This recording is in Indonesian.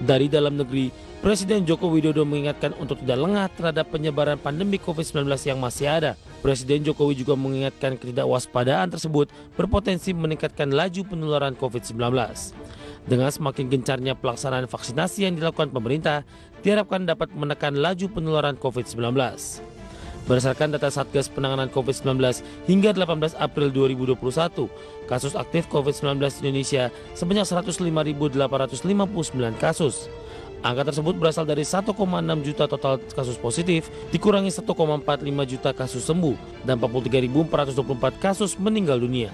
Dari dalam negeri, Presiden Joko Widodo mengingatkan untuk tidak lengah terhadap penyebaran pandemi COVID-19 yang masih ada. Presiden Jokowi juga mengingatkan ketidakwaspadaan tersebut berpotensi meningkatkan laju penularan COVID-19. Dengan semakin gencarnya pelaksanaan vaksinasi yang dilakukan pemerintah, diharapkan dapat menekan laju penularan COVID-19. Berdasarkan data Satgas Penanganan COVID-19 hingga 18 April 2021, kasus aktif COVID-19 di Indonesia sebanyak 105.859 kasus. Angka tersebut berasal dari 1,6 juta total kasus positif, dikurangi 1,45 juta kasus sembuh, dan 43.424 kasus meninggal dunia.